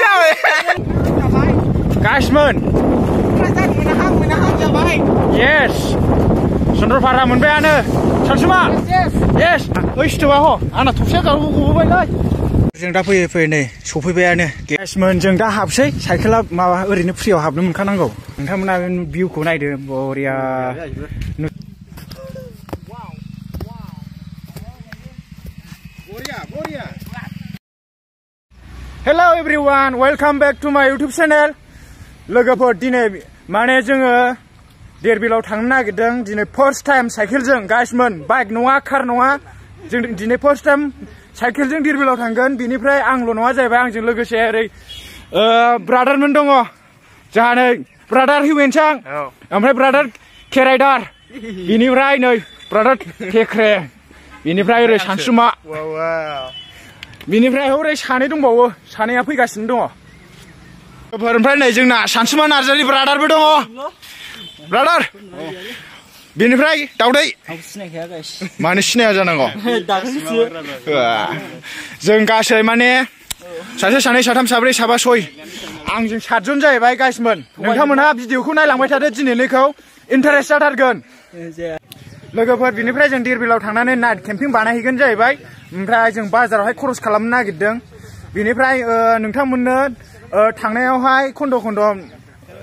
जाबाय गाइसमोन येस चन्द्रपारा मोनबायानो सानसुमा येस ओइ सिथोबा ह आंना थबसेया गबोबायलै जों दा फैयै फैयै नै सफैबायानो गेसमोन जों दा हाबसै साइकेला माबा ओरैनो फ्रियाव हाबनो मोनखानांगौ नोंथांमोना बे भिउखौ नायदो बरिया everyone welcome back to my YouTube channel लोगोफोर दिनै माने जोङो देरबिलाव थांनो नागिरदों दिनै फार्स्ट टाइम साइकेलजों गाइसमोन बाइक नङा कार नङा जों दिनै फार्स्ट टाइम साइकेलजों देरबिलाव थांगोन बिनिफ्राय आंल' नङा जाहैबाय आंजों लोगोसे ओरै ब्रादारमोन दङ जोंहा नै ब्रादार हिउवेनसां ओमफ्राय ब्रादार केराइदार बिनिफ्राय नै ब्रादार टेक्रे बिनिफ्राय ओरै सानसुमा बिनिफ्राय हरै सानै दंबावो। सानैया फैगासिनो दङ। ओमफ्राय नै जोंना सानसुमा नार्जारि ब्रादारबो दङ। ब्रादार। बिनिफ्राय दावदै। मानो सिनाया जानांगौ? जों गासै माने सासे सानै साथाम साब्रै साबा सय। आंजों सातजन जाहैबाय गाइसमोन। नोंथांमोनहा भिडिअखौ नायलांबाय थादो दिनैनिखौ इन्टारेस्ट जाथारगोन लोगोफोर बिनिफ्राय जों देरबिलाव थांनानै नाइट केम्पिं बानायहैगोन जाहैबाय। ओमफ्राय जों बाजारावहाय खरस खालामनो नागिरदों बिनिफ्राय नोंथांमोननो थांनायावहाय खन्द' खन्द'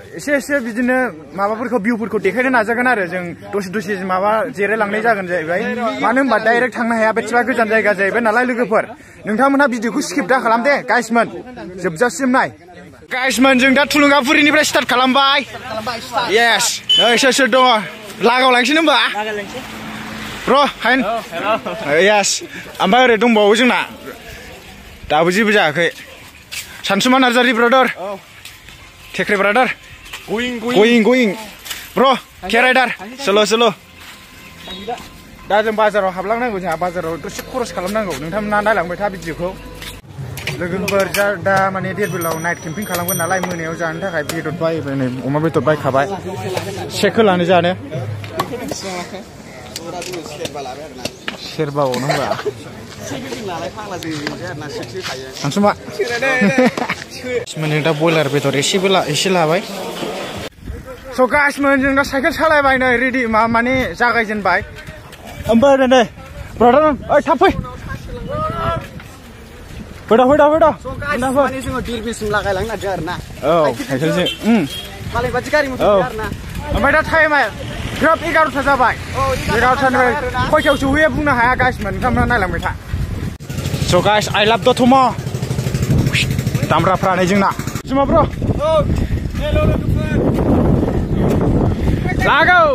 एसे एसे बिदिनो माबाफोरखौ भिउफोरखौ देखायनो नाजागोन आरो जों दसे दसे माबा जिरायलांनाय जागोन जाहैबाय मानो होनबा डाइरेक्ट थांनो हाया बेसेबा गोजान जायगा जाहैबाय नालाय लोगोफोर नोंथांमोनहा भिडिअखौ स्किप दा खालाम दे गाइसमोन जोबजासिम नाय गाइसमोन जों दा थुलुंगाफुरिनिफ्राय स्टार्ट खालामबाय येस नै सोर सोर दङ लागाव लांसै होनबा र' हाइन। येस। ओमफ्राय ओरै दंबावो जोंना। दाबो जेबो जायाखै। सानसुमा नार्जारि ब्रादार। टेक्रे ब्रादार। गयिं गयिं ब्र' केराइदार सोल' सोल' दा। जों बाजाराव हाबलांनांगौ जोंहा। बाजाराव दसे खरस खालामनांगौ। नोंथांमोना नायलांबाय था भिडिअखौ। लोगोफोर जा दा माने देरबिलाव नाइट केम्पिं खालामगोन नालाय मोनायाव जानो थाखाय बेदर बायबाय नै। अमा बेदर बायखाबाय। सेक होलानो जानो। सेरबाव नांबा सानसुमा मोन दा बयलार बेदर एसेबो एसे लाबाय स' गासिमोन जों दा साइकेल सालायबाय नै रेडि मा माने जागायजेनबाय ओमफ्राय नै ब्रादार ओइ थाब फै फैदा फैदा फैदा माने जोङो दिरबिसिम लागायलांनो नागिरदों आरो ना औ साइकेलजों मालाय बादि गारि मथर गैया आरो ना ओमफ्राय दा टाइमा ग्रोब एगार'था जाबाय एगार'थानिफ्राय खयथायाव सौहैया बुंनो हाया गासिमोन नोंथांमोना नायलांबाय था स' गाइस आइ लाभ द टम' दामग्राफ्रा नै जोंना जुमा ब्र' लागौ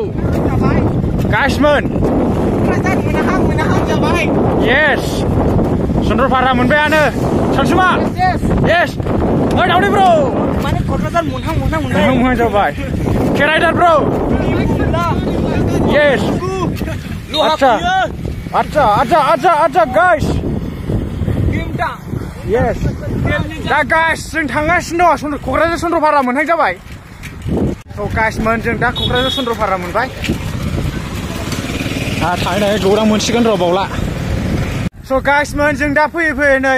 गाइसमोन येस चन्द्रपारा मोनबायानो सानसुमा येस ओइ दावदै ब्र' माने क'क्राझार मोनहां मोनहां मोनहां मोहां मोहां जाबाय केराइदार ब्र' येस आच्छा आच्छा आच्छा आच्छा आच्छा गाइस येस दा गाइस जों थांगासिनो दं क'क्राझार चन्द्रपारा मोनहां जाबाय स' गाइसमोन जों दा क'क्राझार चन्द्रपारा मोनबाय दा थांनाय गौरां मोनसिगोन र' बावला स' गाइसमोन जों दा फैयै फैयै नै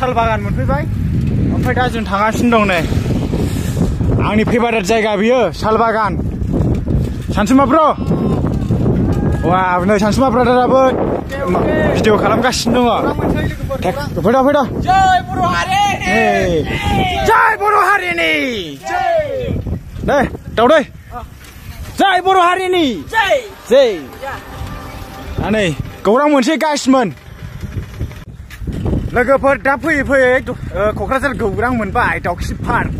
साल बागान मोनफैबाय ओमफ्राय दा जों थांगासिनो दं नै आंनि फेभारेट जायगा बियो साल बागान सानसुमा ब्र' वा नै सानसुमा ब्रादाराबो भिडिअ खालामगासिनो दङ फैदा फैदा जय बर' हारि जय बर' हारिनि दे दावदै जय बर' हारिनि जय जय नै गौरां मोनसे गाइसमोन लोगोफोर दा फैयै फैयै क'क्राझार गौरां मोनबाय दाउखि पार्क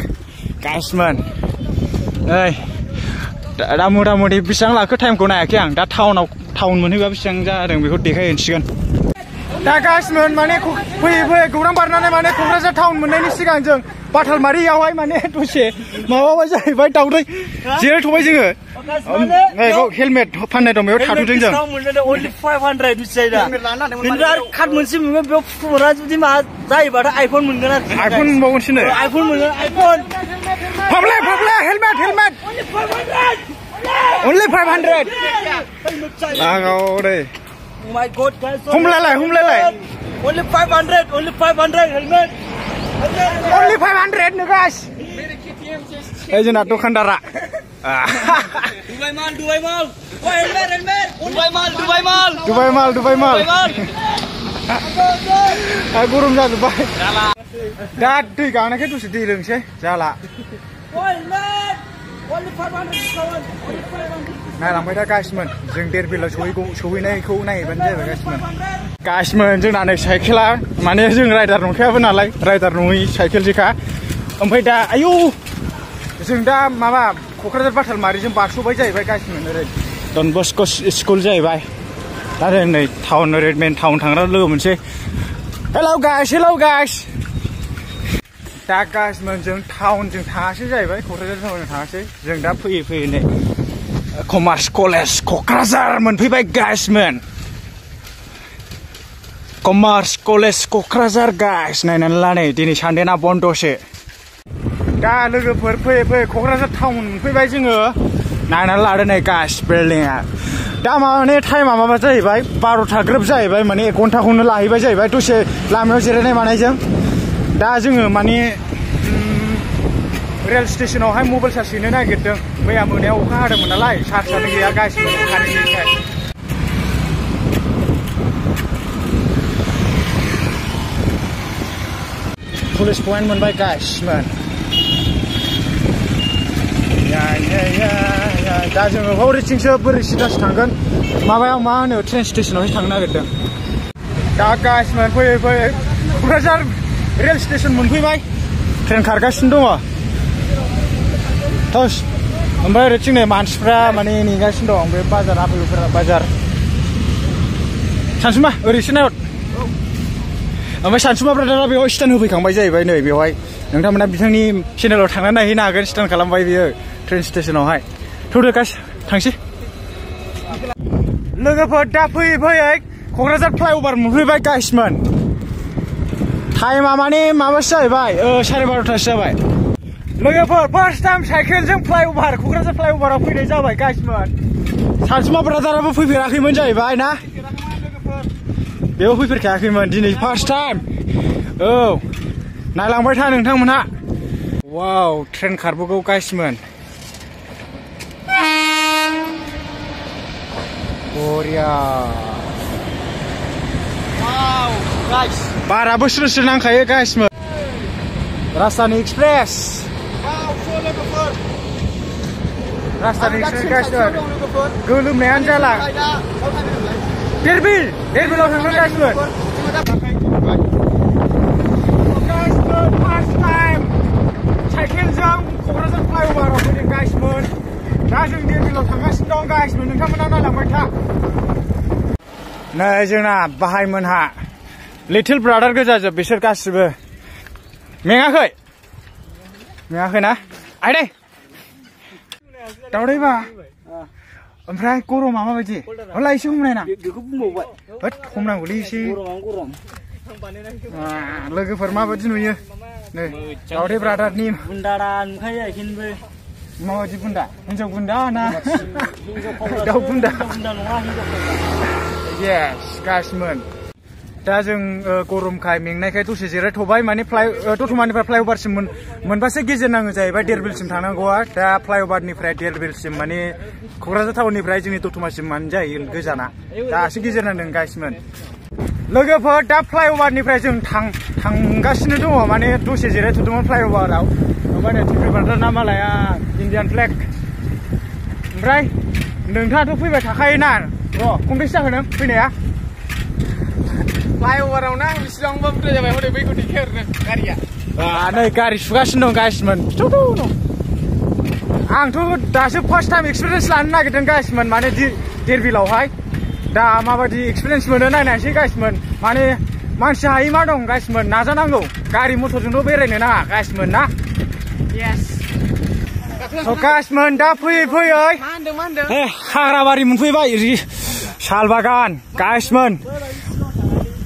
गाइसमोन नै दा मथा मथि बेसेबां लाखो टाइमखौ नायाखै आं दा टाउनाव टाउन मोनहैबा बेसेबां जादों बेखौ देखायहैसिगोन दा गाइसमोन माने फैयै फैयै गौरां बारनानै माने क'क्राझार टाउन मोननायनि सिगां जों बाथालमारियावहाय माने दसे माबाबाय जाहैबाय दावदै जिरायथ'बाय जोङो। हेलमेट फाननाय दं बेयाव थाथ'दों जों। कार्ड मोनसे मोनगोन बेयाव फट'फोरा जुदि मा जायोबाथाय आइफन मोनगोन आरो। आइफन मोनबावगोनसोनो। आइफन मोनगोन आइफन। फाब्ले फाब्ले helmet helmet. Only five hundred लागाव दे। my god guys hum le le hum le only 500 only 500 helmet. Only 500 nữa guys. এই যে নাটক খান্ডারা দুবাই মাল দুবাই মাল ওই হেলমেট হেলমেট দুবাই মাল দুবাই মাল দুবাই মাল দুবাই মাল ai gurum ra rồi bay đã tùy cả này cái tụi sẽ đi đường xe ra lạ Only 500 only 500 नायलांबाय था गासिमोन जों देरबिलाव सहैगौ सहैनायखौ नायहैबानो जाबाय गासिमोन गासिमोन दा आयौ जों दा माबा क'क्राझार बाथालमारिजों बारस'बाय जाहैबाय गासिमोन ओरै डन बस्क' स्कुल जाहैबाय दा नै टाउन ओरै मेन टाउन थांग्रा लोगो मोनसै हेलौ गाइस हेलौ गाइस दा गासिमोन जों टाउनजों थाङासै जाहैबाय क'क्राझार टाउनजों थाङासै जों दा फैयै फैयै नै कमार्स कलेज क'क्राझार मोनफैबाय गाइसमोन कमार्स कलेज क'क्राझार गाइस नायनानै ला नै दिनै सानदेना बन्द'सो दा लोगोफोर फैयै फैयै क'क्राझार टाउन मोनफैबाय जोङो नायनानै लादो नै गाइस बिल्डिंआ दा माने टाइमा माबा जाहैबाय बार'था ग्रोब जाहैबाय माने एक घन्टाखौनो लाहैबाय जाहैबाय दसे लामायाव जिरायनाय मानायजों दा जोङो माने रेल स्टेसनावहाय मबाइल चार्ज हैनो नागिरदों। मैया मोनायाव अखा हादोंमोन नालाय चार्जआनो गैया गासिबो पुलिस पइन्ट मोनबाय गासिमोन। दा जोङो हरैथिंसो बोरै सिदासो थांगोन? माबायाव मा होनो, ट्रेन स्टेसनावसो थांनो नागिरदों। दा गासिमोन फैयै क'क्राझार रेल स्टेसन मोनफैबाय। ट्रेन खारगासिनो दङ। थस ओमफ्राय ओरैथिं नै मानसिफ्रा माने नेगासिनो दं बे बाजार आपेलफोरा बाजार सानसुमा ओरैसो नायहर ओमफ्राय सानसुमा ब्रादारा बेयाव स्टेन्ड होफैखांबाय जाहैबाय नै बेवहाय नोंथांमोना बिथांनि चेनेलाव थांनानै नायहैनो हागोन स्टेन्ड खालामबाय बियो ट्रेन स्टेसनावहाय थौदो गास थांसै लोगोफोर दा फैयै फैयै क'क्राझार फ्लाइअभार मोनफैबाय गाइसमोन टाइमा माने माबासो जाहैबाय ओ, साराय बार'थासो जाबाय लोगोफोर फार्स्ट टाइम साइकेलजों फ्लाइअभार क'क्राझार फ्लाइअभाराव फैनाय जाबाय गाइसमोन सानसुमा ब्रादाराबो फैफेराखैमोन जाहैबाय ना बेयाव फैफेरखायाखैमोन दिनै फार्स्ट टाइम औ नायलांबाय था नोंथांमोनहा वाव ट्रेन खारबोगौ गाइसमोन बरिया बाराबो स्रो स्रो नांखायो गाइसमोन राजधानी एक्सप्रेस राजधानी एक्सप्रेस गाइसमोन लोगोफोर गोलोमनायानो जाला दा औ थांदों देरबिल देरबिलाव थांगोन गाइसमोन गाइसमोन फार्स्ट टाइम साइकेलजों क'क्राझार फ्लाइअभाराव फैदों गाइसमोन दा जों देरबिलाव थांगासिनो दं गाइसमोन नोंथांमोना नायलांबाय था नै जोंना बाहायमोनहा लिटिल ब्रादार गोजाजोब बिसोर गासिबो मेङाखै मेङाखै ना आइदै दावदैबा ओमफ्राय गरमा माबायदि हला एसे हमनायना बेखौ बुंबावबाय होद हमनांगौलै एसे गरमानो गरम आ, लोगोफोर माबायदि नुयो नै दावदै ब्रादारनि बुन्दारा नुखायो खिन्थु माबायदि बुन्दा हिन्जाव बुन्दा ना हिनजाव दाउ बुन्दा बुन्दा नङा हिनजाव येस गासिमोन दा जों गरमखाय मेंनायखाय दसे जिरायथ'बाय माने फ्लाइ दतमानिफ्राय फ्लाइअभारसिम मोन, मोनबासो गेजेर नाङो जाहैबाय देरबिलसिम थांनांगौआ दा फ्लाइअभारनिफ्राय देरबिलसिम माने क'क्राझार टाउननिफ्राय जोंनि दतमासिम मानो जायो गोजाना। दासो गेजेर लोगोफोर, दा फ्लाइअभारनिफ्राय जों थांगासिनो दङ। माने दसे जिरायथ'दोंमोन फ्लाइअभाराव ओमफ्राय नै टिपि बार्दार इन्डियान फ्लेग। ओमफ्राय नोंथाङाथ' फैबाय थाखायोना? र' खनबेसे जाखो फैनाया। फ्लाइअभाराव ना बेसेबांबा बुरजा जाबाय हरै बैखौ दैथायहरनो गारिया। नै गारि सुगासिनो दं गासिमोन दं आंथ' दासो फार्स्ट टाइम एक्सपिरियेन्स लानो नागिरदों गासिमोन माने देरबिलावहाय। दा माबायदि एक्सपिरियेन्स मोनो नायनायसै गासिमोन माने मानसि हायै मा दं गासिमोन नाजानांगौ। गारि मथरजोंथ' बेरायनो नाङा गासिमोन ना? गासिमोन दा फैयै फैयै। हाग्राबारि मोनफैबाय साल बागान। गासिमोन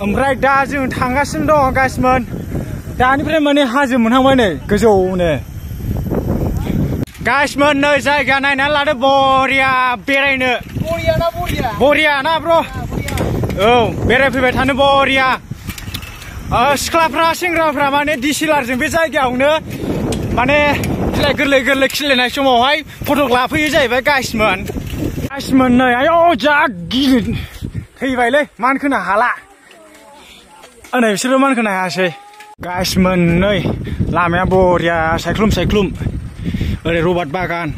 ओमफ्राय दा जों थांगासिनो दं गासिमोन। दानिफ्राय माने हाजो मोनहांबाय नै गोजौनो गासिमोन नै जायगा नायनानै लादो बरिया बेरायनो। बरिया ना ब्र' औ, बेरायफैबाय थानो बरिया। सिख्लाफ्रा, सेंग्राफ्रा माने डिसिलारजों बे जायगायावनो माने गोरलै गोरलै समावहाय लाफैयो जाहैबाय गाइसमोन गाइसमोन नै आयौ, जा गिदिर थैबायलै मानखोनो हाला। ओ नै बिसोरबो मानखोनो हायासै गाइसमोन नै लामाया बरिया सायख्लुम सायख्लुम। ओरै रबार्ट बागान।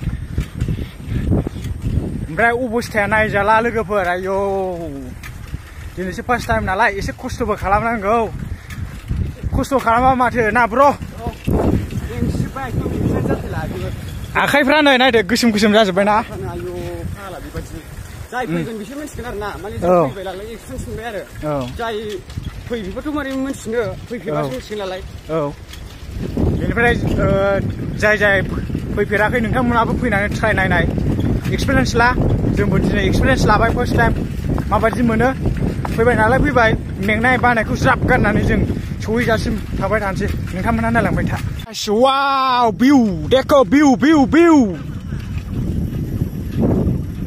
ओमफ्राय अबस्थाया नायजाला लोगोफोर आयौ। दिनैसो फार्स्ट टाइम नालाय एसे खस्थ'बो खालामनांगौ। खस्थ' खालामा माथो ना ब्र' आखाइफ्रा नै नायदो गोसोम गोसोम जाजोब्बाय ना जाय फैगोन बिसोर मिथिगोन आरो ना माने औ. फैबाय नालाय एक्सपिरियेन्स मोनबाय आरो। औ। जाय फैबोथ' माने मिथिनो फैफेरबासो मिथिगोन नालाय औ बेनिफ्राय ओ, जाय जाय फैफेराखै नोंथांमोनाबो फैनानै ट्राइ नायनाय एक्सपिरियेन्स ला जोंबो दिनै एक्सपिरियेन्स लाबाय फार्स्ट टाइम माबायदि मोनो फैबाय नालाय फैबाय मेंनाय बानायखौ ज्राब गारनानै जों सहैजासिम थाबाय थानोसै नोंथांमोना नायलांबाय था वाव भिउ देखो भिउ भिउ भिउ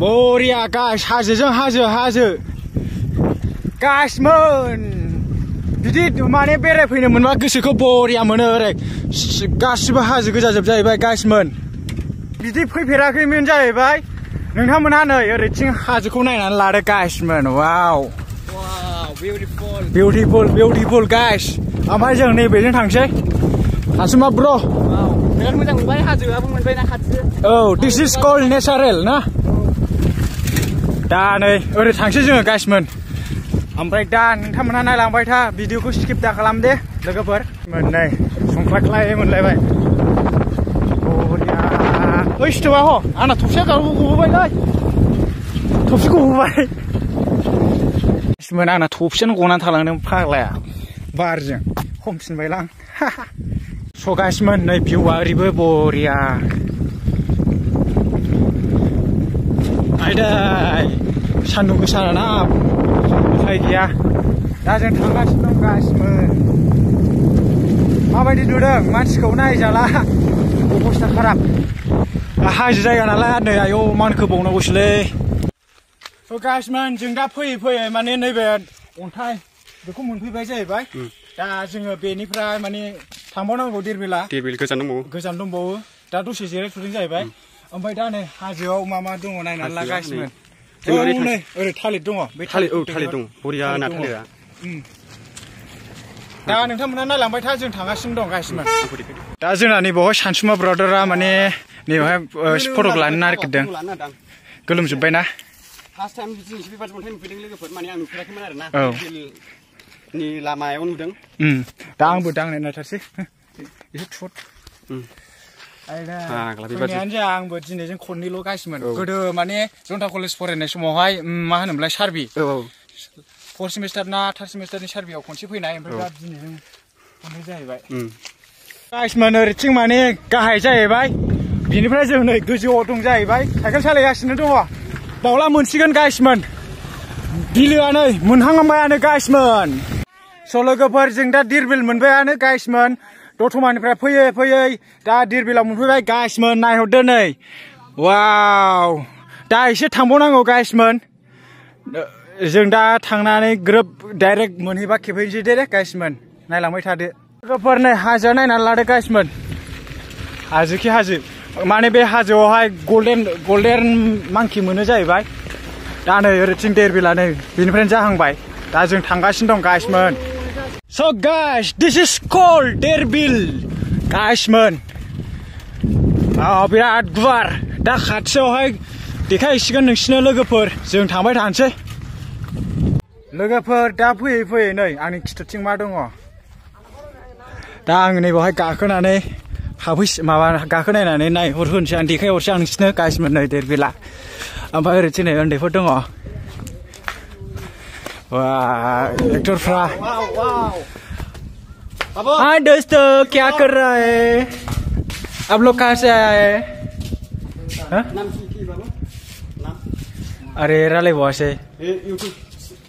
बरिया गाइस हाजोजों हाजो हाजो गाइसमोन बिदि माने बेरायफैनो मोनबा गोसोखौ बरिया मोनो ओरै सि- गासिबो हाजो गोजाजोब जाहैबाय गाइसमोन बिदि फैफेराखैमोन जाहैबाय नोंथांमोनहा नै ओरैथिं हाजोखौ नायनानै लादो गाइसमोन wow beautiful beautiful beautiful guys ओमफ्राय जों नैबेजों थांसै थांसै मा ब्र' बिराद मोजां मोनबाय हाजोआबो मोनबाय ना खाथि औ दिस इज कल नेचारेल ना दा नै ओरै थांसै जोङो गाइसमोन ओमफ्राय दा नोंथांमोनहा नायलांबाय था भिडिअखौ स्किप दा खालाम दे लोगोफोर। मोननै संख्लाख्लाय मोनलायबाय। बरिया। ओइ सिथोबा ह आंना थबसिया गाव गबोबायलै। थबसिखौ आंना थबसियानो गनानै थालांदों फाग्लाया। बारजों। हमफिनबायलां। स' गाइसमोन नै भिउआ ओरैबो बरिया। सान्दुं गोसा ना उफाय गैया दा जों थांगासिनो दं गासिमोन माबायदि नुदों मानसिखौ नायजाला अबस्था खाराब हाजो जायगा नालाय नै आयौ मानखो बावनांगौसोलै थ' गासिमोन जों दा फैयै फैयै माने नैबे अन्थाइ बेखौ मोनफैबाय जाहैबाय दा जोङो बेनिफ्राय माने थांबावनांगौ देरबेला टेबिल गोजान दंबावो गोजान दंबावो दा दसे जिरायथ'दों जाहैबाय ओमफ्राय दा नै हाजोआव मा मा दङ नायनानै ला हाजोआ गासिमोन नै. जों ओरै थालिर दङ बे थालिर औ बेगर- थालिर दं बरिया ना थालिर दङ। थालिरा दा नोंथांमोना नायलांबाय था जों थांगासिनो दं जोंना सानसुमा ब्रादारा माने नैबावहाय फटक लानो नागिरदों गोलोमजोब्बाय ना फार्स्ट टाइम दिनैसो बेबादि अन्थाइ नुफैदों लोगोफोर माने आं नुफेराखैमोन आरो ना औ। नि लामायाव नुदों दा आंबो दांनाय नायथारसै एसे थुट फैनायानो जाया आंबो दिनैजों खननैल' गासिमोन। गोदो माने जन्था कलेज फरायनाय समावहाय मा होनोमोनलाय सार्भि? सेमिस्टार ना थार्ड सेमिस्टारनि सार्भेयाव खनसे फैनाय ओमफ्राय दा दिनैजों खननै जाहैबाय। उम। गाइसमोन ओरैथिं माने गाहाय जाहैबाय बिनिफ्राय जों नै गोजौआव दं जाहैबाय। साइकेल सालायगासिनो दङ। बावला मोनसिगोन गाइसमोन बिलोआ मोनहांबायानो गाइसमोन स' लोगोफोर जों दा दिरबिल मोनबायानो गाइसमोन दतमानिफ्राय फैयै फैयै दा दिरबिलाव मोनफैबाय गाइसमोन नायहरदो नै। वाव। दा एसे थांबावनांगौ गाइसमोन जों दा थांनानै ग्रोब डाइरेक्ट मोनहैबा खेबहैनोसै दे गाइसमोन नायलांबाय थादो। लोगोफोर नै नायनानै लादो गाइसमोन हाजोखि हाजो। माने बे हाजोआवहाय गल्डेन गल्डेन मांखि मोनो जाहैबाय। दा नै ओरैथिं देरबिला नै। बेनिफ्रायनो जाहांबाय। दा जों थांगासिनो दं गाइसमोन स' गाइस दिस इज़ कल देरबिल गाइसमोन बिराद गुवार दा खाथियावहाय देखायहैसिगोन नोंसिनो लोगोफोर जों थांबाय थानोसै लोगोफोर दा फैयै फैयै नै आंनि खिथुथिं मा दङ दा आं नैबावहाय गाखोनानै हाबहै माबा गाखोनायनानै नायहरहोनोसै आं देखायहरसै आं नोंसिनो गासिमोन नै देरबिला ओमफ्राय ओरैथिं नै उन्दैफोर दङ वा एक्टरफ्रा हाय दोस्तों क्या कर रहा है आप लोग कहाँ से आए हैं हाँ? नाम की की बाबू नाम अरे रायलायबावासै ए इउटुब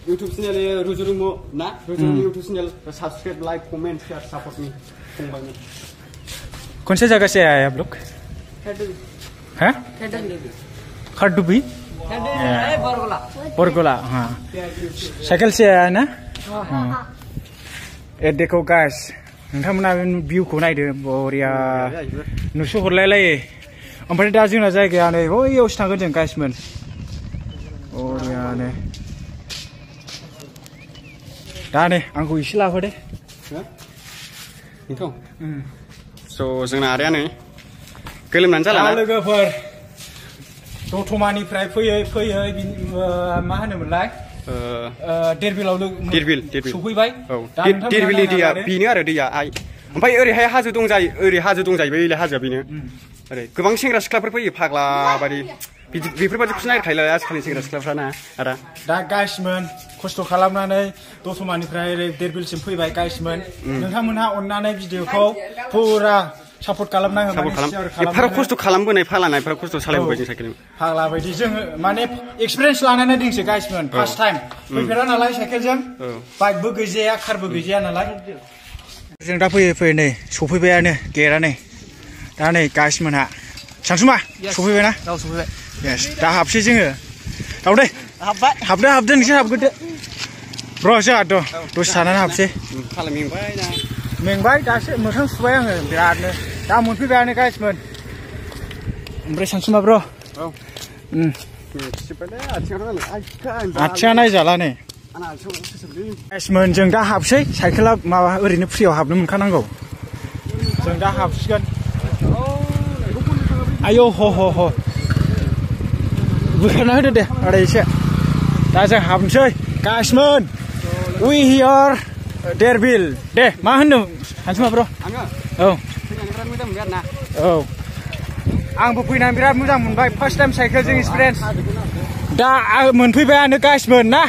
इउटुब चेनेल रुजुरुमु ना रुजुरुमु YouTube channel subscribe like comment share support me फंबायमोन कौन से जगह से आए आप लोग हैं खरडुबी बरगोला हाँ साइकिल से आया है ना ए देखौ गाइस नोंथांमोना भिउखौ नायदो बरिया नुस हरलायलायो ओमफ्राय दा जोंना जायगाया नै बैयावसो थांगोन जों गाइसमोन बरियानो दा नै आंखौ एसे बेथ' स' जोंना आदाया नै गोलोमनानै जाला ना? लोगोफोर दतमानिफ्राय फैयै फैयै मा होनोमोनलाय? ओ, ओ, देरबिलाव लोगो देरबिल देरबिल। सफैबाय? औ। दा दे- नोंथांमोना देरबिलनि दैया बेनो आरो दैया आइ। ओमफ्राय ओरैहाय हाजो दं जायो ओरै हाजो दं जाहैबाय ओरै हाजोआ बेनो। ओरै गोबां सेंग्रा सिख्लाफोर फैयो फाग्ला बायदि बिदि बेफोरबायदिखौसो नागिरखायोला आजिखालि सेंग्रा सिख्लाफ्रा ना आदा। दा गाइसमोन खस्थ' खालामनानै दतमानिफ्राय ओरै देरबिलसिम फैबाय गाइसमोन नोंथांमोनहा अननानै भिडिअखौ फुरा सापर्ट खालामना हो सापर्ट माने खालाम हो। खस्थ' खालामबोनाय खस्थ' सालायबोबाय जों साइकेल फाग्ला बायदि जोङो माने एक्सपिरियेन्स लानानै दोंसै गाइसमोन फार्स्ट टाइम। फैफेरा नालाय साइकेलजों। बाइकबो गैजाया कारबो गैजाया नालाय। जों दा फैयै फैयै नै सफैबायानो गेटआनो दा नै गाइसमोनहा। सानसुमा सफैबायना? औ सफैबाय। येस दा हाबसै जोङो। दावदै। हाबबाय। हाबदो हाबदो नोंसोर हाबग्रोदो। र' जोंहा दसे थानानै हाबसै। फाला मेंबाय ना मेंबाय दासो मोखां सुबाय आङो बिरादनो दा मोनफैबायानो गाइसमोन ओमफ्राय सानसुमा ब्र' औ उम, मिथिजोब्बायलै आथिङाव नालाय आइखा आथिङा नायजाला नै आंना आथिङाव सोसोबलै गाइसमोन जों दा हाबसै साइकेला माबा ओरैनो फ्रियाव हाबनो मोनखानांगौ जों दा हाबसिगोन आयौ ह ह ह बोखारना होदो दे आदा एसे दा जों हाबनोसै गाइसमोन वी हियर देरबिल दे मा होनदों सानसुमा ब्र' आङो औ फैनानै बिराद मोजां मोनबाय आरो ना औ आंबो फैनानै बिराद मोजां मोनबाय फार्स्ट टाइम साइकेलजों एक्सपिरियेन्स दा आं मोनफैबायानो गाइसमोन ना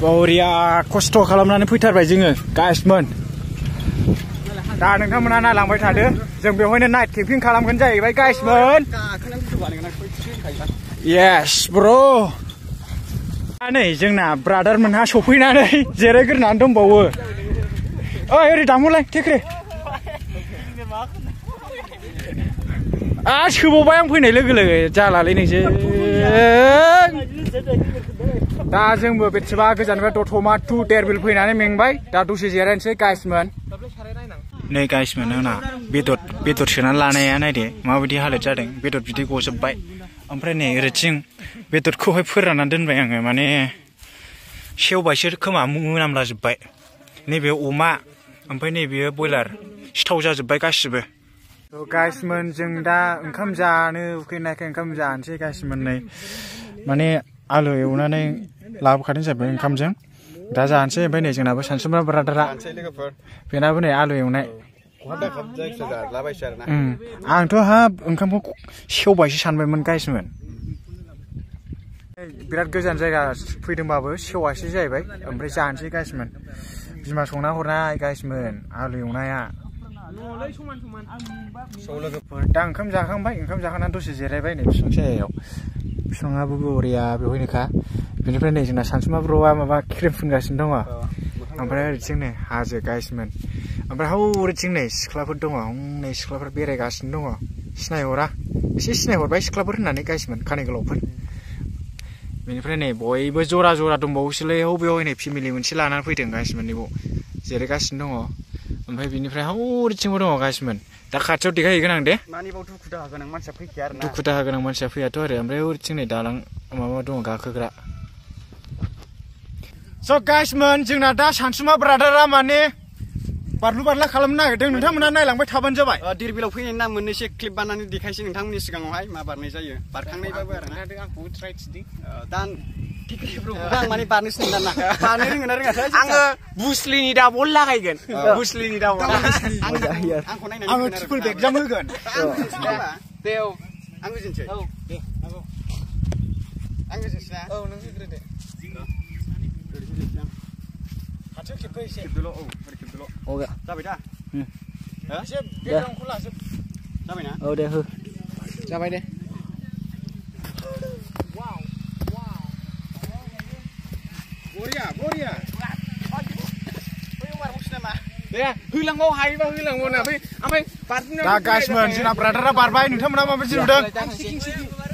बरिया खस्थ' खालामनानै फैथारबाय जोङो गाइसमोन दा नोंथांमोना नायलांबाय थादो जों बेवहायनो नाइट केम्पिं खालामगोन जाहैबाय गाइसमोन गाखोनानै गिदु बानायगोन आं खयथिसो होनखायोबा येस ब्र' नै, जोंना ब्रादार मोनहा सफैनानै जिरायग्रोनानै दंबावो। ओइ, ओरै दामहरलाय थेख्रे आ सोबावबाय आं फैनाय लोगो लोगो, जालालै दा जोंबो बेसेबा गोजाननिफ्राय दतमा टु देरबिल फैनानै मेंबाय, दा दसे जिरायनोसै, गाइसमोन। नै गाइसमोन आंना बेदर बेदर सोनानै लानाया नायदो, माबायदि हालोद जादों, बेदर बिदै गजोबबाय। ओमफ्राय नै ओरैथिं बेदरखौहाय फोराननानै दोनबाय आङो माने सेवबायसो खोमा मोनामलाजोब्बाय नैबे अमा ओमफ्राय नैबेयो बयलार सिथाव जाजोब्बाय गासिबो गाइसमोन जों दा ओंखाम जानो उखैनायखाय ओंखाम जानोसै गाइसमोन नै माने आलु एवनानै लाबोखादों जाहैबाय ओंखामजों दा जानोसै ओमफ्राय नै जोंनाबो सानसुमा ब्रादारा जानोसै लोगोफोर बेनाबो नै आलु एवनाय बहा खाब जायखिया जालाबायसै आरो ना उम, आंथ' हाब ओंखामखौ सेवबायसो सानबायमोन गाइसमोन बिराद गोजान जायगा फैदोंबाबो सेवासै जाहैबाय ओमफ्राय जानोसै गाइसमोन बिमा संना हरनाय गाइसमोन आलु एवनाया सौ लोगोफोर दा ओंखाम जाखांबाय ओंखाम जाखांनानै दसे जिरायबाय नै बिफां सायायाव बिफाङाबो बरिया बेवहायनोखा बेनिफ्राय नै जोंना सानसुमा ब्र'आ माबा क्रिम फुनगासिनो दङ ओमफ्राय ओरैथिं नै हाजो गाइसमोन ओमफ्राय हौरैथिं नै सिख्लाफोर दङ हं नै सिख्लाफोर बेरायगासिनो दङ सिनायहरा एसे सिनायहरबाय सिख्लाफोर होननानै गाइसमोन खानाय गोलावफोर बेनिफ्राय नै बयबो जरा जरा दंबावोसोलै हौ बेवहाय नै फेमिलि मोनसे लानानै फैदों गाइसमोन नै बाव जिरायगासिनो दङ ओमफ्राय बिनिफ्राय हौरैथिंबो दङ गाइसमोन दा खाथियाव देखायहैगोन आं दे मानि बाव दुखु दाहा गोनां मानसिया फैखाया आरो ना दुखु दाहा गोनां मानसिया फैयाथ' आरो ओमफ्राय ओरैथिं नै दालां माबा दङ गाखोग्रा स' गाइसमोन जोंना दा सानसुमा ब्रादारा माने बारलु बारला खालामनो नागिरदों नोंथांमोना नायलांबाय थाबानो जाबाय ओ, देरबिलाव फैनायनि ना मोननैसो क्लिप बानायनानै देखायसै नोंथांमोननि सिगाङावहाय मा बारनाय जायो बारखांनायबाबो आरो ना आंखौ ट्राइ थिदि ओ, दा आं माने बारनोसो नंदों ना बारनो रोङो ना रोङाथाय आङो बुस्लिनि डाबल लागायगोन बुस्लिनि डाबल आंखौ नायनानै आङो होगोन आरो ट्रिपोल बेगजाम होगोन दे औ आं गोजोनसै औ दे आं गोजोनसै ना औ नों kibdolo oh mana kibdolo oh ya tapi dah dah tapi nah oh dah sampai deh wow wow. Goria Goria Ya, hilang mau hai ba hilang mau na bai amai partner. Da guys man, sina brother ra parbai nungthamna ma bai sinu dang.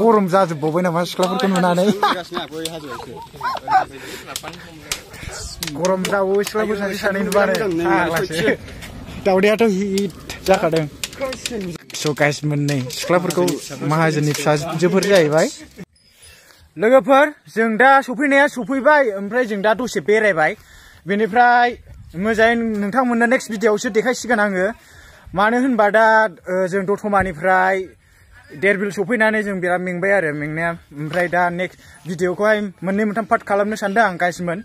गरम जाजोबबावबाय नामा सिख्लाफोरखौ नुनानै गरम जाबावो सिख्लाफोर सासे सानै hit जाखादों स' मोननै सिख्लाफोरखौ माहाजोननि फिसाजोफोर जाहैबाय लोगोफोर जों दा सफैनाया सफैबाय ओमफ्राय जों दा दसे बेरायबाय बेनिफ्राय मोजाङै नोंथांमोननो नेक्स्ट भिडिअआवसो देखायसिगोन आङो मानो होनबा दा ओ, जों दतमानिफ्राय देरबिल सफैनानै जों बिराद मेंबाय आरो मेंनाया ओमफ्राय दा नेक्स्ट भिडिअखौहाय मोननै मोनथाम पार्ट खालामनो सानदों आं गाइसमोन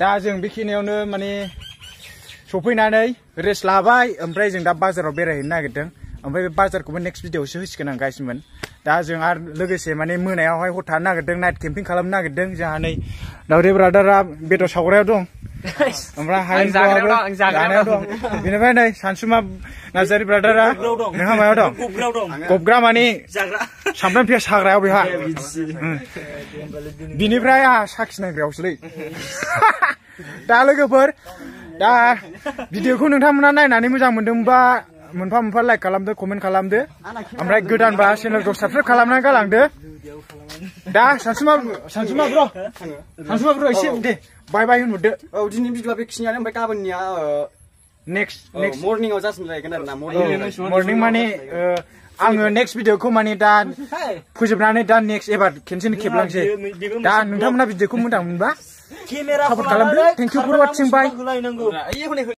दा जों बेखिनियावनो माने सफैनानै रेस्ट लाबाय ओमफ्राय जों दा बाजाराव बेरायहैनो नागिरदों ओमफ्राय बे बाजारखौबो नेक्स्ट भिडिअआवसो होसिगोन आं गाइसमोन दा जों आरो लोगोसे माने मोनायावहाय हर थानो नागिरदों नाइट केम्पिं खालामनो नागिरदों जोंहा नै दावदै ब्रादारा बेदर सावग्रायाव दं ओमफ्राय हायेन जाग्रायाव बहाबो दं, आं जाग्रायाव जानायाव दं बेनिफ्राय नै सानसुमा नार्जारि ब्रादारा नोंहा मायाव दं गब्राव दं गबग्रा माने जाग्रा सामब्राम पियास हाग्रायाव बेहा उम. बिनिफ्राय आंहा साखिनायग्रायावसोलै दा लोगोफोर दा भिडिअखौ नोंथांमोना नायनानै मोजां मोनदोंबा मोनफा मोनफा लाइक खालामदो कमेन्ट खालामदो। ओमफ्राय गोदानबा चेनेलखौ साबसक्राइब खालामनानै गालांदो। दा सानसुमा सानसुमा ब्र सानसुमा ब्र एसे दे बाय बाय होनहरदो। औ दिनै भिडिअआ बेखिनियानो ओमफ्राय गाबोननिया नेक्स्ट नेक्स्ट मर्निंआव जासिनलायगोन आरो ना मर्निं माने आङो नेक्स्ट भिडिअखौ माने दा फोजोबनानै दा नेक्स्ट एबार खेनसेनो खेबलांसै। दा नोंथांमोना भिडिअखौ मोजां मोनबा केमेरा सापर्ट खालामदो। Thank you for वाचिं bye